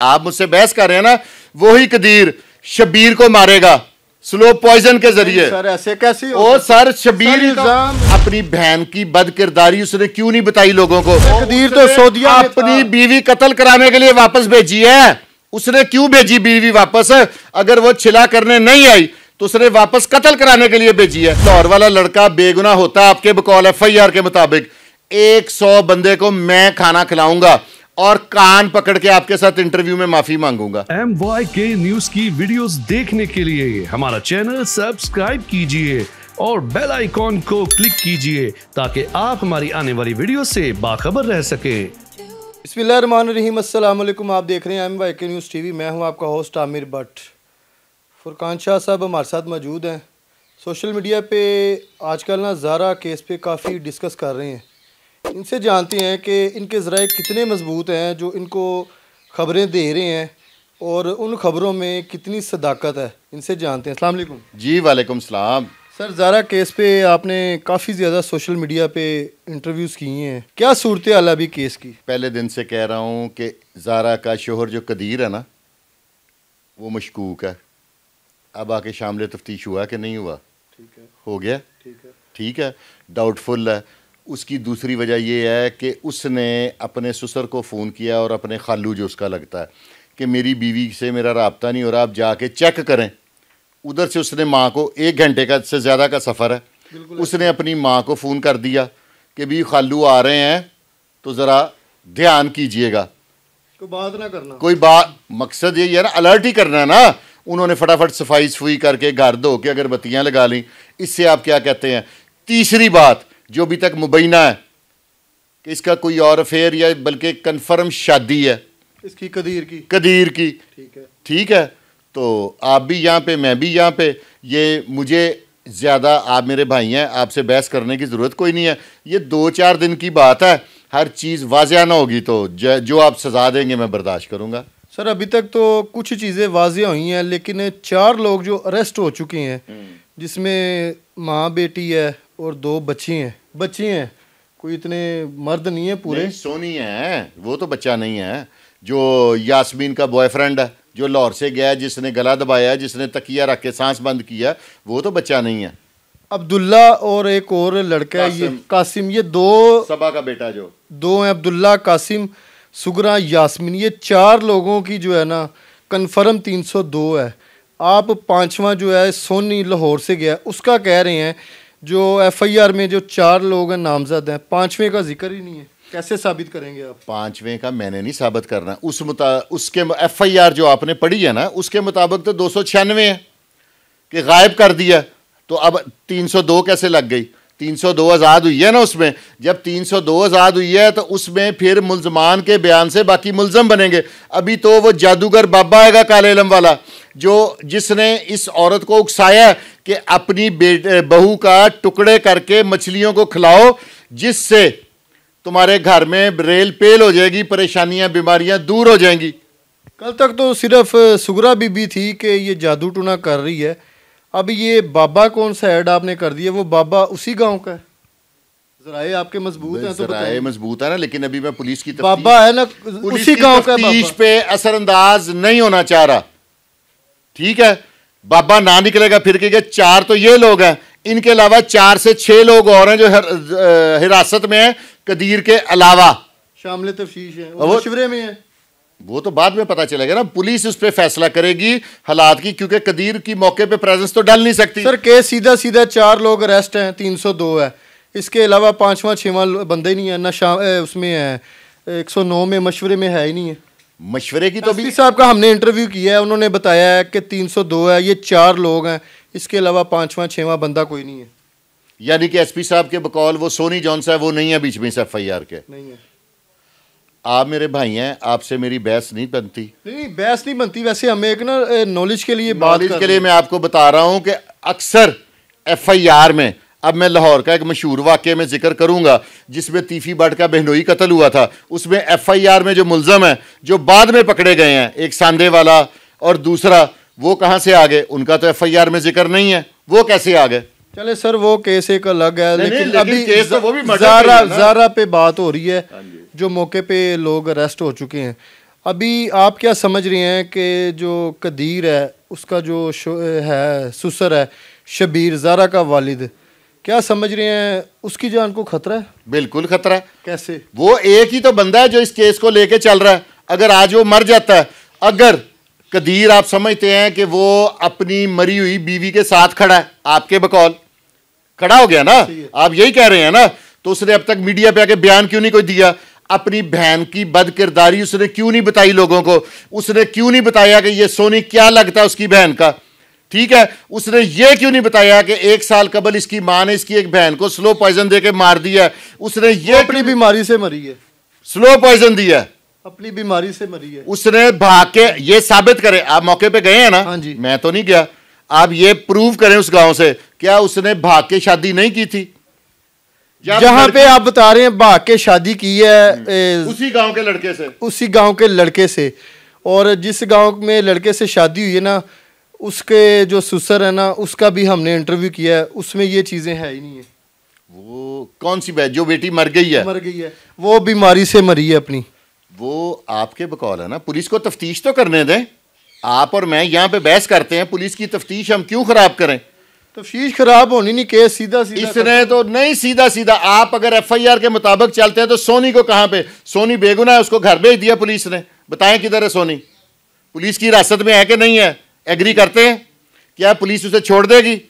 आप मुझसे बहस कर रहे हैं ना वही कदीर शबीर को मारेगा स्लो पॉइजन के ज़रिए। सर ऐसे कैसे हो ओ सर शबीर अपनी बहन की बद किरदारी उसने क्यों नहीं बताई लोगों को? कदीर तो सऊदीया अपनी बीवी कत्ल कराने के लिए वापस भेजी है। उसने क्यों भेजी बीवी वापस? अगर वो छिला करने नहीं आई तो उसने वापस कत्ल कराने के लिए भेजी है। लाहौर वाला लड़का बेगुना होता है आपके बकौल एफ़ आई आर के मुताबिक। एक सौ बंदे को मैं खाना खिलाऊँगा। और कान पकड़ के आपके साथ इंटरव्यू में माफ़ी मांगूँगा। एम वाई के न्यूज़ की वीडियोस देखने के लिए हमारा चैनल सब्सक्राइब कीजिए और बेल आइकॉन को क्लिक कीजिए ताकि आप हमारी आने वाली वीडियो से बाखबर रह सके। अस्सलाम वालेकुम आप देख रहे हैं M Y K news TV मैं हूँ आपका होस्ट आमिर भट्ट। फुरकान शाह साहब हमारे साथ मौजूद हैं। सोशल मीडिया पे आजकल ना ज़ारा केस पे काफ़ी डिस्कस कर रहे हैं। इनसे जानते हैं कि इनके ज़राए कितने मज़बूत हैं जो इनको खबरें दे रहे हैं और उन खबरों में कितनी सदाकत है। इनसे जानते हैं। अस्सलाम जी वालेकुम सलाम। सर ज़ारा केस पे आपने काफ़ी ज़्यादा सोशल मीडिया पे इंटरव्यूज़ किए हैं। क्या सूरत हाल अभी केस की? पहले दिन से कह रहा हूँ कि ज़ारा का शोहर जो कदीर है ना वो मशकूक है। अब आके शामिल तफ्तीश हुआ कि नहीं हुआ? ठीक है। हो गया? ठीक है। ठीक है। डाउटफुल है। उसकी दूसरी वजह ये है कि उसने अपने ससुर को फ़ोन किया और अपने खालू जो उसका लगता है कि मेरी बीवी से मेरा रबता नहीं हो रहा आप जाके चेक करें। उधर से उसने माँ को एक घंटे का से ज़्यादा का सफ़र है। उसने अपनी माँ को फ़ोन कर दिया कि भी खालू आ रहे हैं तो ज़रा ध्यान कीजिएगा। कोई बात ना करना। कोई बात मकसद यही है ना अलर्ट ही करना है ना। उन्होंने फटाफट सफ़ाई सफुई करके घर धो के अगरबत्तियाँ लगा ली। इससे आप क्या कहते हैं? तीसरी बात जो अभी तक मुबैना है कि इसका कोई और अफेयर या बल्कि कन्फर्म शादी है। इसकी कदीर की। कदीर की। ठीक है। ठीक है? तो आप भी यहाँ पे मैं भी यहाँ पे ये मुझे ज़्यादा आप मेरे भाई हैं आपसे बहस करने की ज़रूरत कोई नहीं है। ये दो चार दिन की बात है हर चीज़ वाजिया ना होगी तो ज- आप सज़ा देंगे मैं बर्दाश्त करूँगा। सर अभी तक तो कुछ चीज़ें वाजिया हुई हैं लेकिन चार लोग जो अरेस्ट हो चुके हैं जिसमें माँ बेटी है और दो बच्चे हैं। बच्चे हैं। कोई इतने मर्द नहीं है पूरे। नहीं, सोनी है। वो तो बच्चा नहीं है। जो यास्मीन का बॉयफ्रेंड है जो लाहौर से गया जिसने गला दबाया जिसने तकिया रख के सांस बंद किया वो तो बच्चा नहीं है। अब्दुल्ला और एक और लड़का है ये कासिम। कासिम ये दो सबा का बेटा जो। दो हैं अब्दुल्ला कासिम सुगरा यास्मीन। ये चार लोगों की जो है ना कन्फर्म 302 है। आप पांचवा जो है सोनी लाहौर से गया। उसका कह रहे हैं जो एफआईआर में जो चार लोग हैं, नामजद हैं, पाँचवें का ज़िक्र ही नहीं है। कैसे साबित करेंगे आप? पाँचवें का मैंने नहीं साबित करना। उस मुता, उसके एफ़ आई आर जो आपने पढ़ी है ना, उसके मुताबिक तो दो सौ छियानवे है, कि गायब कर दिया। तो अब तीन सौ दो कैसे लग गई? तीन सौ दो आज़ाद हुई है ना उसमें? जब तीन सौ दो आज़ाद हुई है तो उसमें फिर मुलजमान के बयान से बाकी मुलजम बनेंगे। अभी तो वो जादूगर बाबा आएगा काले इलम वाला, जो जिसने इस औरत को उकसाया कि अपनी बेटे, बहू का टुकड़े करके मछलियों को खिलाओ, जिससे तुम्हारे घर में रेल पेल हो जाएगी, परेशानियाँ, बीमारियाँ दूर हो जाएँगी। कल तक तो सिर्फ़ सुगरा बीबी थी कि ये जादू टूना कर रही है। अब ये बाबा कौन सा ऐड आपने कर दिया वो बाबा उसी गाँव का है। जराए आपके मज़बूत हैं तो जराए मज़बूत है ना लेकिन अभी मैं पुलिस की बाबा है ना उसी गाँव का बाबा। पे असरअंदाज नहीं होना चाह रहा। ठीक है बाबा ना निकलेगा फिर के चार तो ये लोग हैं। इनके अलावा चार से छह लोग और हैं जो हिर- हिरासत में हैं कदीर के अलावा। शामिल तफ्तीश है। वो- वो मशवरे में है। वो तो बाद में पता चलेगा ना पुलिस उस पर फैसला करेगी हालात की क्योंकि कदीर की मौके पे प्रेजेंस तो डाल नहीं सकती। सर केस सीधा सीधा चार लोग अरेस्ट हैं तीन सौ दो है। इसके अलावा पांचवा छवा बंदे नहीं है ना शाम उसमें है। एक सौ नौ में मशवरे में है ही नहीं है। मशवरे की तो भी साहब का हमने इंटरव्यू किया है उन्होंने बताया है कि तीन सौ दो है ये चार लोग हैं। इसके अलावा पांचवा छवा बंदा कोई नहीं है। यानी कि एसपी साहब के बकौल वो सोनी जॉन साहब वो नहीं है बीच में इस एफ़ आई आर के। नहीं है। आप मेरे भाई हैं आपसे मेरी बहस नहीं बनती। नहीं बहस नहीं बनती। वैसे हमें एक ना नॉलेज के लिए नॉलेज के लिए मैं आपको बता रहा हूँ कि अक्सर एफ़ आई आर में अब मैं लाहौर का एक मशहूर वाक्य में ज़िक्र करूँगा जिसमें तीफी बट का बहनोई कत्ल हुआ था। उसमें एफ़ आई आर में जो मुलजम है जो बाद में पकड़े गए हैं एक सांदे वाला और दूसरा वो कहाँ से आ गए? उनका तो एफ़ आई आर में ज़िक्र नहीं है। वो कैसे आ गए? चले सर वो केस एक अलग है लेकिन लेकिन अभी केस तो वो भी जारा ही है। जारा पे बात हो रही है। जो मौके पे लोग अरेस्ट हो चुके हैं। अभी आप क्या समझ रहे हैं कि जो कदीर है उसका जो है सुसर है शबीर ज़ारा का वालिद क्या समझ रहे हैं उसकी जान को खतरा है? बिल्कुल खतरा है। कैसे? वो एक ही तो बंदा है जो इस केस को लेके चल रहा है। अगर आज वो मर जाता है अगर कदीर आप समझते हैं कि वो अपनी मरी हुई बीवी के साथ खड़ा है आपके बकौल खड़ा हो गया ना? आप यही कह रहे हैं ना? तो उसने अब तक मीडिया पे आके बयान क्यों नहीं कोई दिया? अपनी बहन की बद किरदारी उसने क्यों नहीं बताई लोगों को? उसने क्यों नहीं बताया कि ये सोनी क्या लगता है उसकी बहन का? ठीक है उसने ये क्यों नहीं बताया कि एक साल कबल इसकी माँ ने इसकी एक बहन को स्लो पॉइजन दे के मार दिया है? उसने ये अपनी बीमारी से मरी है। स्लो पॉइजन दिया है। अपनी बीमारी से मरी है। उसने भाग के ये साबित करे। आप मौके पे गए हैं ना? हाँ जी। मैं तो नहीं गया। आप ये प्रूव करें उस गाँव से क्या उसने भाग के शादी नहीं की थी? जहाँ पे आप बता रहे हैं भाग के शादी की है ए, उसी गाँव के लड़के से। उसी गाँव के लड़के से। और जिस गाँव में लड़के से शादी हुई है ना उसके जो सुसर है ना उसका भी हमने इंटरव्यू किया है। उसमें ये चीज़ें है ही नहीं है। वो कौन सी बैठ जो बेटी मर गई है? मर गई है। वो बीमारी से मरी है अपनी। वो आपके बकौल है ना। पुलिस को तफ्तीश तो करने दें। आप और मैं यहाँ पे बहस करते हैं पुलिस की तफ्तीश हम क्यों खराब करें? तफ्तीश खराब होनी नहीं केस सीधा सीधा इसने तो नहीं सीधा सीधा। आप अगर एफआईआर के मुताबिक चलते हैं तो सोनी को कहाँ पे? सोनी बेगुना है उसको घर भेज दिया पुलिस ने। बताएँ किधर है सोनी? पुलिस की हिरासत में है कि नहीं है? एग्री करते हैं? क्या पुलिस उसे छोड़ देगी?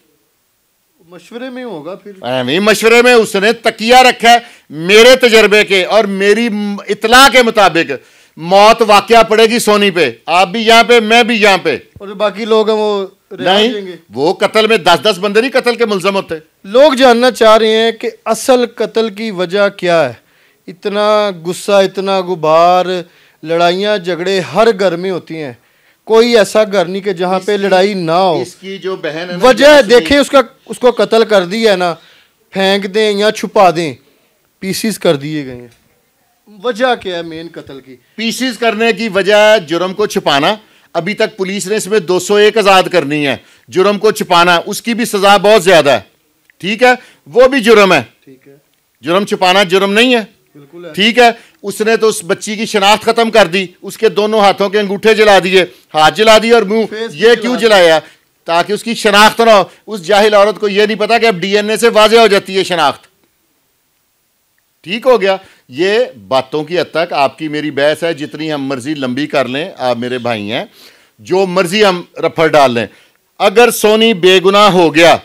मशवरे में होगा फिर। एवं मशवरे में उसने तकिया रखा है मेरे तजर्बे के और मेरी इतला के मुताबिक। मौत वाकया पड़ेगी सोनी पे। आप भी यहाँ पे मैं भी यहाँ पे। और बाकी लोग हैं वो नहीं वो कत्ल में दस दस बंदे नहीं कत्ल के मुलजम होते। लोग जानना चाह रहे हैं कि असल कत्ल की वजह क्या है। इतना गुस्सा इतना गुबार लड़ाइयाँ झगड़े हर घर में होती हैं। कोई ऐसा घर नहीं कि जहाँ पे लड़ाई ना हो। इसकी जो बहन है वजह देखें उसका उसको कत्ल कर दिया है ना फेंक दें या छुपा दें पीसीस कर दिए गए हैं। वजह क्या है मेन कत्ल की? पीसीस करने की वजह जुर्म को छुपाना अभी तक पुलिस ने इसमें 201 आज़ाद करनी है। जुर्म को छुपाना उसकी भी सज़ा बहुत ज़्यादा है। ठीक है? वो भी जुर्म है। ठीक है। जुर्म छुपाना जुर्म नहीं है। है। ठीक है? उसने तो उस बच्ची की शनाख्त खत्म कर दी। उसके दोनों हाथों के अंगूठे जला दिए हाथ जला दिए और मुँह। ये क्यों जलाया? ताकि उसकी शनाख्त ना हो। उस जाहिल औरत को यह नहीं पता कि अब डीएनए से वाजे हो जाती है शनाख्त। ठीक हो गया? ये बातों की हद तक आपकी मेरी बहस है जितनी हम मर्ज़ी लंबी कर लें आप मेरे भाई हैं। जो मर्ज़ी हम रफड़ डाल लें। अगर सोनी बेगुनाह हो गया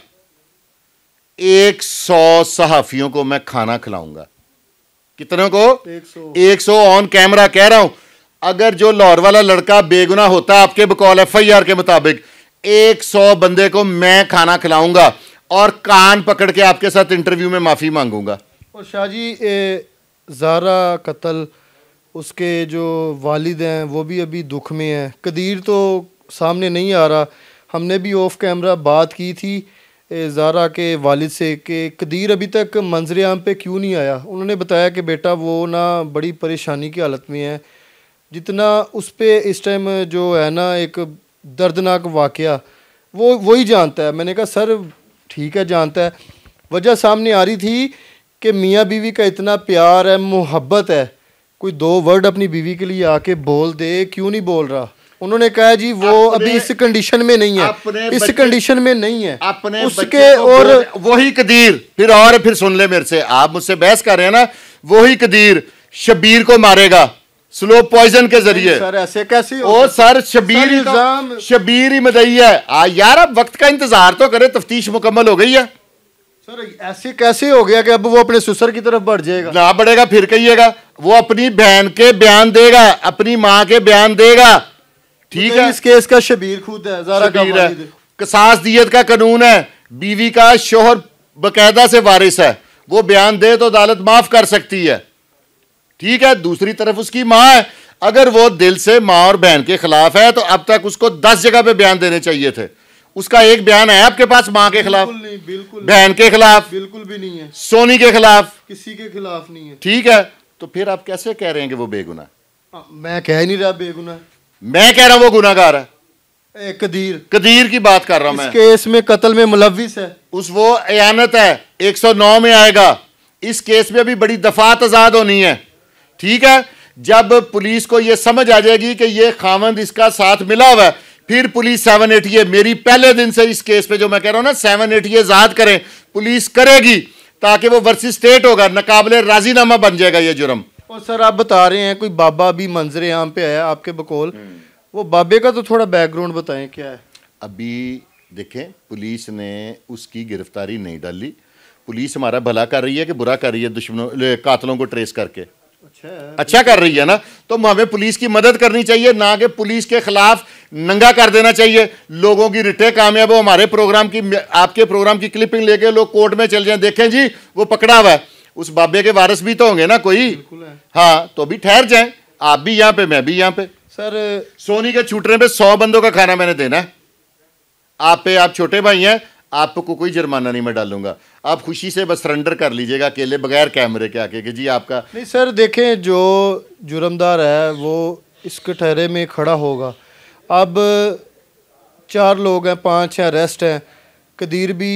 एक सौ सहाफियों को मैं खाना खिलाऊँगा। कितनों को? एक सौ। ऑन कैमरा कह रहा हूँ अगर जो लाहौर वाला लड़का बेगुना होता आपके बकौल एफ़ आई आर के मुताबिक एक सौ बंदे को मैं खाना खिलाऊँगा और कान पकड़ के आपके साथ इंटरव्यू में माफ़ी मांगूँगा। और शाहजी ए, ज़ारा कत्ल, उसके जो वालिद हैं, वो भी अभी दुख में हैं। कदीर तो सामने नहीं आ रहा। हमने भी ऑफ़ कैमरा बात की थी ज़ारा के वालिद से, कि कदीर अभी तक मंजर आम पे क्यों नहीं आया? उन्होंने बताया कि बेटा वो ना बड़ी परेशानी की हालत में है। जितना उस पर इस टाइम जो है ना, एक दर्दनाक वाक़ वो वही जानता है। मैंने कहा, सर, ठीक है, जानता है। वजह सामने आ रही थी कि मियाँ बीवी का इतना प्यार है मोहब्बत है कोई दो वर्ड अपनी बीवी के लिए आके बोल दे क्यों नहीं बोल रहा? उन्होंने कहा जी वो अभी इस कंडीशन में नहीं है। इस कंडीशन में नहीं है। अपने उसके और वही कदीर। फिर और फिर सुन ले मेरे से। आप मुझसे बहस कर रहे हैं ना वही कदीर शबीर को मारेगा स्लो पॉइजन के ज़रिए। सर ऐसे कैसे हो ओ सर शबीर शबीर ही मदई है। यार अब वक्त का इंतज़ार तो करे तफ्तीश मुकम्मल हो गई है। सर ऐसे कैसे हो गया कि अब वो अपने सुसर की तरफ़ बढ़ जाएगा? ना बढ़ेगा फिर कहिएगा वो अपनी बहन के बयान देगा अपनी माँ के बयान देगा। ठीक है? इस केस का शबीर खुद है ज़ारा शबीर है। कसास दियत का कानून है बीवी का शोहर बकायदा से वारिस है। वो बयान दे तो अदालत माफ़ कर सकती है। ठीक है दूसरी तरफ़ उसकी माँ है। अगर वो दिल से माँ और बहन के खिलाफ है तो अब तक उसको दस जगह पे बयान देने चाहिए थे। उसका एक बयान है आपके पास माँ के खिलाफ? बिल्कुल नहीं बिल्कुल बहन के खिलाफ? बिल्कुल भी नहीं है। सोनी के खिलाफ? किसी के खिलाफ नहीं है। ठीक है तो फिर आप कैसे कह रहे हैं कि वो बेगुना मैं कह नहीं रहा बेगुनाह। मैं कह रहा हूँ वो गुनागार है। ए, कदीर। कदीर की बात कर रहा हूँ इस मैं। केस में कत्ल में मुलविस है। उस वो अयानत है 109 में आएगा। इस केस में भी बड़ी दफात आज़ाद होनी है। ठीक है जब पुलिस को ये समझ आ जाएगी कि ये खामंद इसका साथ मिला हुआ है फिर पुलिस सेवन एट ये मेरी पहले दिन से इस केस पे जो मैं कह रहा हूँ ना सेवन एट ये जाद करें पुलिस करेगी ताकि वो वर्सी स्टेट होगा नकाबले राजीनामा बन जाएगा ये जुर्म। और सर आप बता रहे हैं कोई बाबा भी मंजर आम पे आया आपके बकौल। वो बाबे का तो थोड़ा बैकग्राउंड बताएँ क्या है? अभी देखें पुलिस ने उसकी गिरफ्तारी नहीं डाली। पुलिस हमारा भला कर रही है कि बुरा कर रही है दुश्मनों कातलों को ट्रेस करके। अच्छा। अच्छा कर रही है ना तो हमें पुलिस की मदद करनी चाहिए ना कि पुलिस के खिलाफ नंगा कर देना चाहिए। लोगों की रिटे कामयाब हो। हमारे प्रोग्राम की आपके प्रोग्राम की क्लिपिंग लेके लोग कोर्ट में चल जाएँ। देखें जी वो पकड़ा हुआ है। उस बाबे के वारस भी तो होंगे ना कोई? हाँ। तो भी ठहर जाए। आप भी यहाँ पे मैं भी यहाँ पे। सर सोनी के छूटने पे सौ बंदों का खाना मैंने देना है। आप पे आप छोटे भाई हैं आपको कोई जुर्माना नहीं मैं डालूँगा। आप खुशी से बस सरेंडर कर लीजिएगा अकेले बगैर कैमरे के आके कि जी आपका नहीं सर देखें जो जुर्मदार है वो इस कटहरे में खड़ा होगा। अब चार लोग हैं पाँच हैं अरेस्ट हैं। कदीर भी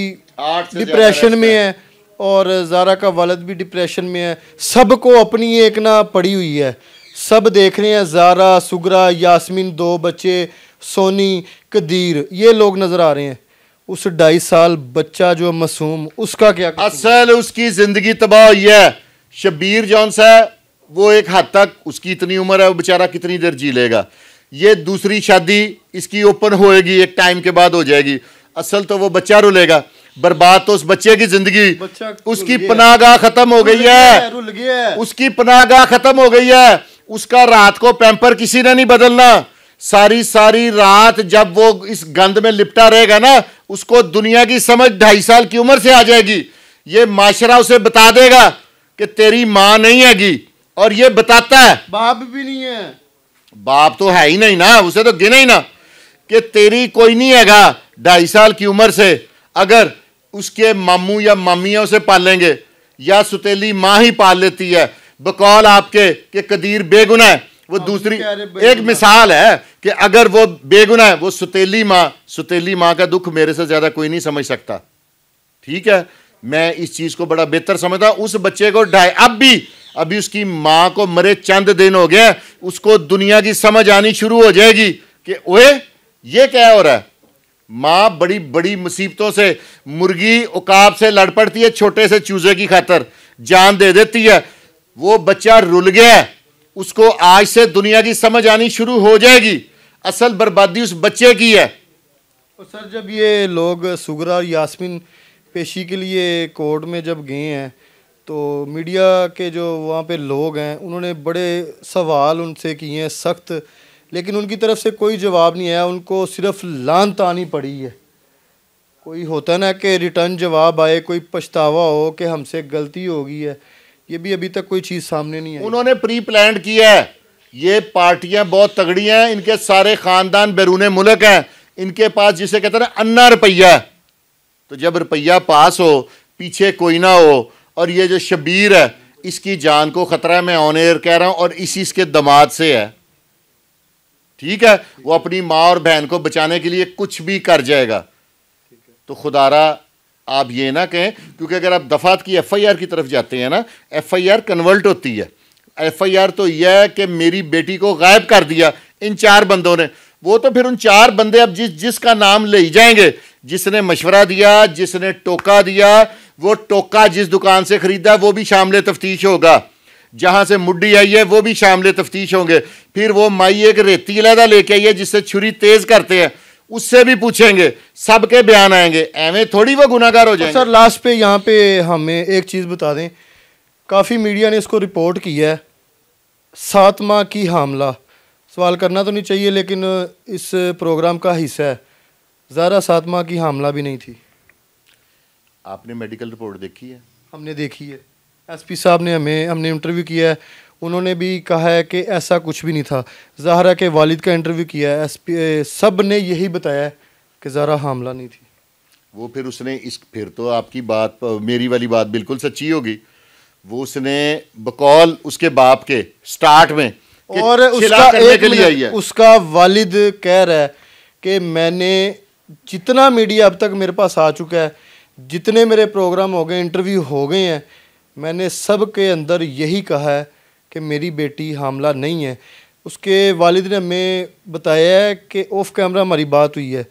डिप्रेशन में है। और ज़ारा का वालद भी डिप्रेशन में है। सबको अपनी एक ना पड़ी हुई है। सब देख रहे हैं ज़ारा सुगरा यास्मीन दो बच्चे सोनी कदीर ये लोग नज़र आ रहे हैं। उस ढाई साल बच्चा जो मासूम उसका क्या असल उसकी ज़िंदगी तबाह हुई है। शबीर जॉन्स है वो एक हद तक उसकी इतनी उम्र है वो बेचारा कितनी देर जी लेगा? ये दूसरी शादी इसकी ओपन होएगी एक टाइम के बाद हो जाएगी। असल तो वो बच्चा रुलेगा। बर्बाद तो उस बच्चे की ज़िंदगी। उसकी। पनागाह खत्म हो गई है। है उसकी पनागाह खत्म हो गई है। उसका रात को पैम्पर किसी ने नहीं बदलना। सारी सारी रात जब वो इस गंद में लिपटा रहेगा ना उसको दुनिया की समझ ढाई साल की उम्र से आ जाएगी। ये माशरा उसे बता देगा कि तेरी माँ नहीं हैगी। और ये बताता है बाप भी नहीं है। बाप तो है ही नहीं ना उसे तो गिने ही ना कि तेरी कोई नहीं हैगा ढाई साल की उम्र से। अगर उसके मामू या मामियाँ उसे पालेंगे या सुतेली माँ ही पाल लेती है बकौल आपके कि कदीर बेगुना है वो दूसरी। एक मिसाल है कि अगर वो बेगुना है वो सुतेली माँ सुतेली माँ का दुख मेरे से ज़्यादा कोई नहीं समझ सकता। ठीक है मैं इस चीज़ को बड़ा बेहतर समझता हूँ। उस बच्चे को ढाई अब भी अभी उसकी माँ को मरे चंद दिन हो गया उसको दुनिया की समझ आनी शुरू हो जाएगी कि ओए, ये क्या हो रहा है? माँ बड़ी बड़ी मुसीबतों से, मुर्गी उकाब से लड़ पड़ती है छोटे से चूजे की खातर, जान दे देती है। वो बच्चा रुल गया उसको आज से दुनिया की समझ आनी शुरू हो जाएगी। असल बर्बादी उस बच्चे की है। और सर, जब ये लोग सुगरा और यास्मीन पेशी के लिए कोर्ट में जब गए हैं तो मीडिया के जो वहाँ पे लोग हैं, उन्होंने बड़े सवाल उनसे किए हैं, सख्त। लेकिन उनकी तरफ़ से कोई जवाब नहीं आया, उनको सिर्फ़ लान तानी पड़ी है। कोई होता ना कि रिटर्न जवाब आए, कोई पछतावा हो कि हमसे गलती हो गई है, ये भी अभी तक कोई चीज़ सामने नहीं आई। उन्होंने प्री प्लान किया है। ये पार्टियाँ बहुत तगड़ी हैं, इनके सारे खानदान बैरून मुल्क हैं। इनके पास जिसे कहते हैं अन्ना रुपया। तो जब रुपया पास हो, पीछे कोई ना हो और ये जो शबीर है, इसकी जान को खतरा है, मैं ऑन एयर कह रहा हूँ, और इसी इसके दमाद से है। ठीक है? वो अपनी माँ और बहन को बचाने के लिए कुछ भी कर जाएगा। तो खुदारा, आप ये ना कहें, क्योंकि अगर आप दफात की एफआईआर की तरफ़ जाते हैं ना एफआईआर कन्वर्ट होती है। एफआईआर तो यह है कि मेरी बेटी को गायब कर दिया इन चार बंदों ने। वो तो फिर उन चार बंदे अब जिस, जिसका नाम ले जाएँगे, जिसने मशवरा दिया, जिसने टोका दिया वो टोका जिस दुकान से खरीदा वो भी शामिल तफ्तीश होगा। जहाँ से मुड्डी आई है वो भी शामिल तफ्तीश होंगे। फिर वो माई एक रेती अलहदा लेके आई है जिससे छुरी तेज करते हैं। उससे भी पूछेंगे सबके बयान आएँगे। एवं थोड़ी वो गुनागार हो और जाएँगे। सर लास्ट पे यहाँ पे हमें एक चीज़ बता दें। काफ़ी मीडिया ने इसको रिपोर्ट किया है सात माह की हामला। सवाल करना तो नहीं चाहिए लेकिन इस प्रोग्राम का हिस्सा है। ज़रा सात माह की हामला भी नहीं थी। आपने मेडिकल रिपोर्ट देखी है? हमने देखी है। एसपी साहब ने हमें हमने इंटरव्यू किया है। उन्होंने भी कहा है कि ऐसा कुछ भी नहीं था। ज़हरा के वालिद का इंटरव्यू किया है। एसपी सबने यही बताया कि ज़रा हामला नहीं थी। वो फिर उसने इस फिर तो आपकी बात मेरी वाली बात बिल्कुल सच्ची होगी। वो उसने बकौल उसके बाप के स्टार्ट में और उसका एक आई है। उसका वालिद कह रहा है कि मैंने जितना मीडिया अब तक मेरे पास आ चुका है जितने मेरे प्रोग्राम हो गए इंटरव्यू हो गए हैं, मैंने सब के अंदर यही कहा है कि मेरी बेटी हामला नहीं है। उसके वालिद ने हमें बताया है कि ऑफ़ कैमरा हमारी बात हुई है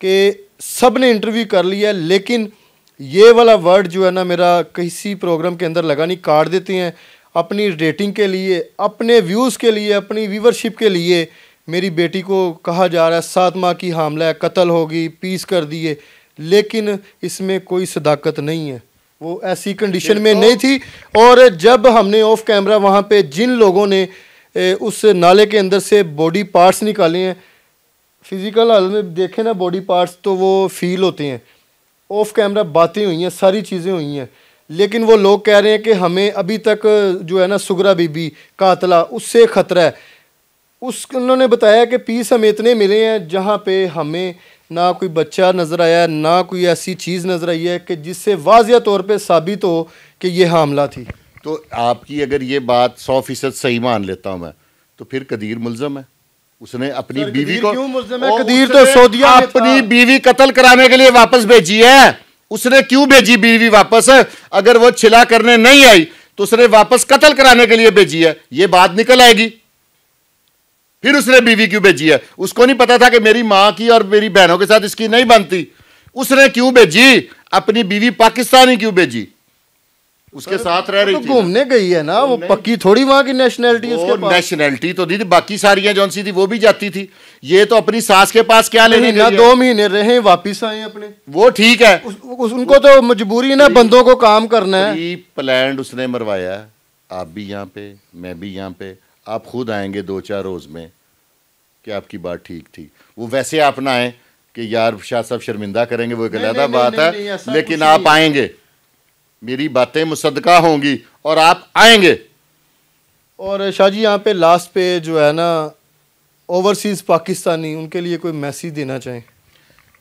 कि सबने इंटरव्यू कर लिया लेकिन ये वाला वर्ड जो है ना मेरा किसी प्रोग्राम के अंदर लगा नहीं, काट देते हैं। अपनी रेटिंग के लिए, अपने व्यूज़ के लिए, अपनी व्यूवरशिप के लिए मेरी बेटी को कहा जा रहा है, सात माह की हामला है, कत्ल होगी पीस कर दिए। लेकिन इसमें कोई सदाकत नहीं है। वो ऐसी कंडीशन में नहीं थी। और जब हमने ऑफ़ कैमरा वहाँ पे जिन लोगों ने उस नाले के अंदर से बॉडी पार्ट्स निकाले हैं फ़िज़िकल हाल में देखें ना बॉडी पार्ट्स तो वो फील होते हैं। ऑफ़ कैमरा बातें हुई हैं सारी चीज़ें हुई हैं। लेकिन वो लोग कह रहे हैं कि हमें अभी तक जो है ना सुगरा बीबी कातला उससे ख़तरा है। उस उन्होंने बताया कि पीस हमें इतने मिले हैं जहाँ पे हमें ना कोई बच्चा नज़र आया ना कोई ऐसी चीज़ नज़र आई है कि जिससे वाजिया तौर पर साबित हो कि यह हामला थी। तो आपकी अगर ये बात सौ फ़ीसद सही मान लेता हूँ मैं तो फिर कदीर मुलजम है। उसने अपनी बीवी को कदीर तो सऊदिया अपनी बीवी कत्ल कराने के लिए वापस भेजी है। उसने क्यों भेजी बीवी वापस? अगर वो छिला करने नहीं आई तो उसने वापस कत्ल कराने के लिए भेजी है। ये बात निकल आएगी। फिर उसने बीवी क्यों भेजी है? उसको नहीं पता था कि मेरी माँ की और मेरी बहनों के साथ इसकी नहीं बनती। उसने क्यों भेजी? अपनी बीवी पाकिस्तानी क्यों भेजी? उसके साथ रह रही तो घूमने गई है ना वो पक्की थोड़ी वहाँ की नेशनैलिटी उसके पास? नेशनैलिटी तो दी थी बाकी सारी जौन सी थी वो भी जाती थी। ये तो अपनी सास के पास क्या लेने ना दो महीने रहे वापिस आए अपने। वो ठीक है। उस, उस, उनको तो मजबूरी ना बंदों को काम करना है। प्लैंड उसने मरवाया। आप भी यहाँ पे मैं भी यहाँ पे। आप खुद आएँगे दो चार रोज में कि आपकी बात ठीक थी। वो वैसे आप ना आए कि यार शाह साहब शर्मिंदा करेंगे वो एक अलहदा बात है नहीं, लेकिन आप आएँगे। मेरी बातें मुसदका होंगी और आप आएँगे। और शाह जी यहाँ पे लास्ट पे जो है ना ओवरसीज़ पाकिस्तानी उनके लिए कोई मैसेज देना चाहें?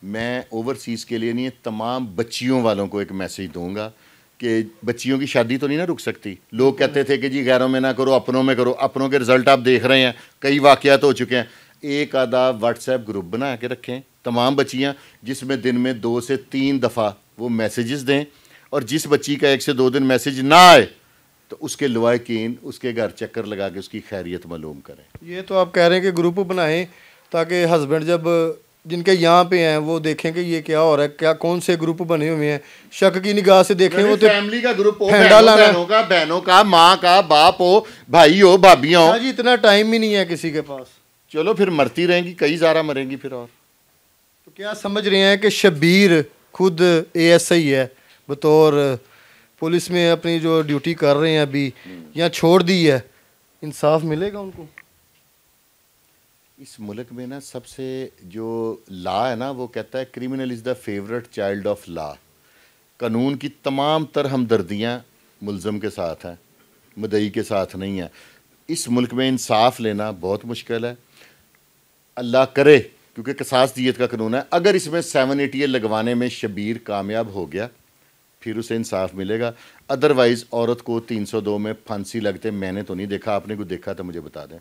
मैं ओवरसीज़ के लिए नहीं तमाम बच्चियों वालों को एक मैसेज दूँगा। कि बच्चियों की शादी तो नहीं ना रुक सकती। लोग कहते थे कि जी, गैरों में ना करो, अपनों में करो। अपनों के रिज़ल्ट आप देख रहे हैं। कई वाक़ात हो चुके हैं। एक आधा व्हाट्सएप ग्रुप बना के रखें। तमाम बच्चियाँ जिसमें दिन में दो से तीन दफ़ा वो मैसेजेस दें और जिस बच्ची का एक से दो दिन मैसेज ना आए तो उसके लवाकिन उसके घर चक्कर लगा के उसकी खैरियत मालूम करें। ये तो आप कह रहे हैं कि ग्रुप बनाएँ ताकि हस्बैंड जब जिनके यहाँ पे हैं वो देखें कि ये क्या हो रहा है क्या कौन से ग्रुप बने हुए हैं। शक की निगाह से देखें वो तो फैमिली का ग्रुप हो बहनों का बहनों का माँ का बाप हो भाई हो भाभियाँ हो। हाँ जी इतना टाइम ही नहीं है किसी के पास। चलो फिर मरती रहेंगी कई ज़ारा मरेंगी फिर और। तो क्या समझ रहे हैं कि शबीर खुद ए एस आई है बतौर पुलिस में अपनी जो ड्यूटी कर रहे हैं अभी या छोड़ दी है इंसाफ मिलेगा उनको? इस मुल्क में ना सबसे जो ला है ना, वो कहता है criminal is the favourite child of law कानून की तमाम तर हमदर्दियाँ मुलज़म के साथ हैं, मदई के साथ नहीं है। इस मुल्क में इंसाफ लेना बहुत मुश्किल है। अल्लाह करे, क्योंकि कसास दियत का कानून है। अगर इसमें सेवन एटी लगवाने में शबीर कामयाब हो गया, फिर उसे इंसाफ मिलेगा। अदरवाइज़ औरत को 302 में फांसी लगते, मैंने तो नहीं देखा, आपने कोई देखा तो मुझे बता दें।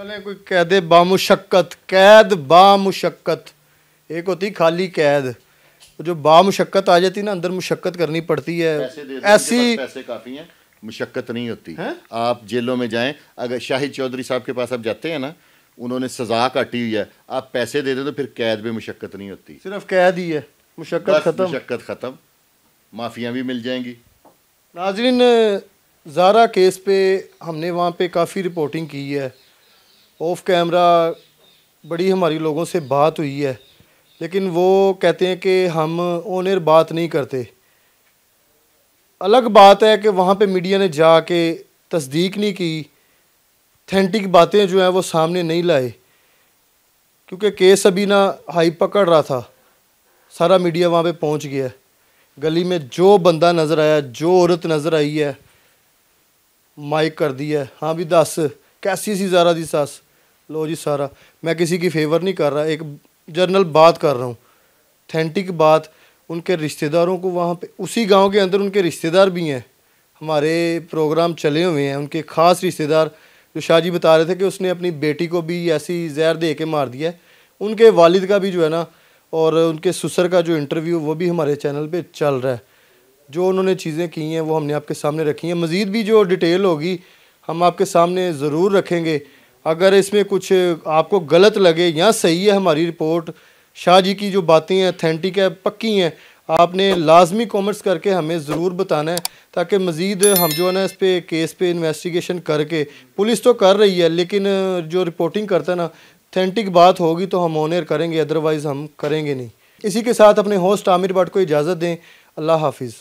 चले कोई कैद बामुशक्क़त कैद बामुशक्क़त। एक होती खाली कैद। जो बामुशक्क़त आ जाती ना अंदर मुशक्क़त करनी पड़ती है। ऐसी पैसे काफ़ी हैं मुशक्क़त नहीं होती। है? आप जेलों में जाएँ अगर शाहिद चौधरी साहब के पास आप जाते हैं ना उन्होंने सज़ा काटी हुई है आप पैसे दे दें तो फिर कैद में मुशक्क़त नहीं होती। सिर्फ़ कैद ही है मुशक्क़त ख़त्म। मुशक्क़त ख़त्म। माफ़ियाँ भी मिल जाएँगी। नाजरीन ज़ारा केस पे हमने वहाँ पे काफ़ी रिपोर्टिंग की है। ऑफ़ कैमरा बड़ी हमारी लोगों से बात हुई है, लेकिन वो कहते हैं कि हम ओनर बात नहीं करते। अलग बात है कि वहाँ पे मीडिया ने जा के तस्दीक नहीं की थेंटिक बातें जो हैं वो सामने नहीं लाए, क्योंकि केस अभी ना हाई पकड़ रहा था। सारा मीडिया वहाँ पे पहुँच गया गली में जो बंदा नज़र आया, जो औरत नज़र आई है माइक कर दिया है। हाँ भी दस, कैसी सी ज़ारा दी सस? लो जी सारा। मैं किसी की फेवर नहीं कर रहा, एक जर्नल बात कर रहा हूँ। थेंटिक बात, उनके रिश्तेदारों को वहाँ पे, उसी गाँव के अंदर उनके रिश्तेदार भी हैं। हमारे प्रोग्राम चले हुए हैं, उनके ख़ास रिश्तेदार, जो शाह जी बता रहे थे कि उसने अपनी बेटी को भी ऐसी जहर दे के मार दिया है। उनके वालिद का भी जो है ना, और उनके ससुर का जो इंटरव्यू वो भी हमारे चैनल पे चल रहा है। जो उन्होंने चीज़ें की हैं, वो हमने आपके सामने रखी हैं। मज़ीद भी जो डिटेल होगी, हम आपके सामने ज़रूर रखेंगे। अगर इसमें कुछ आपको गलत लगे या सही है हमारी रिपोर्ट, शाह जी की जो बातें हैं अथेंटिक है, पक्की हैं, आपने लाजमी कॉमेंट्स करके हमें ज़रूर बताना है, ताकि मज़ीद हम जो है ना इस पर केस पे इन्वेस्टिगेशन करके, पुलिस तो कर रही है, लेकिन जो रिपोर्टिंग करता है ना अथेंटिक बात होगी तो हम ऑनर करेंगे अदरवाइज़ हम करेंगे नहीं। इसी के साथ अपने होस्ट आमिर भट्ट को इजाज़त दें, अल्लाह हाफिज़।